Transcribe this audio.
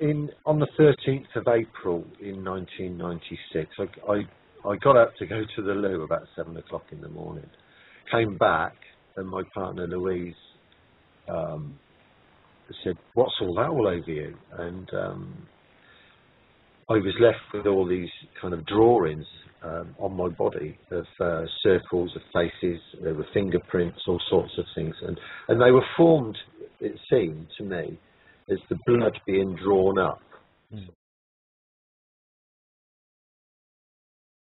in on the 13th of April in 1996, I, I, I got up to go to the loo about seven o'clock in the morning. Came back, and my partner Louise um, said, "What's all that all over you?" And um, I was left with all these kind of drawings um, on my body of uh, circles, of faces, there were fingerprints, all sorts of things, and and they were formed. It seemed to me as the blood being drawn up. Mm.